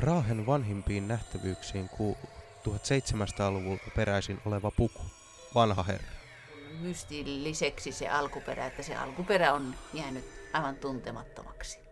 Raahen vanhimpiin nähtävyyksiin kuuluu 1700-luvulta peräisin oleva puku, vanha herra. Mystilliseksi se alkuperä, että se alkuperä on jäänyt aivan tuntemattomaksi.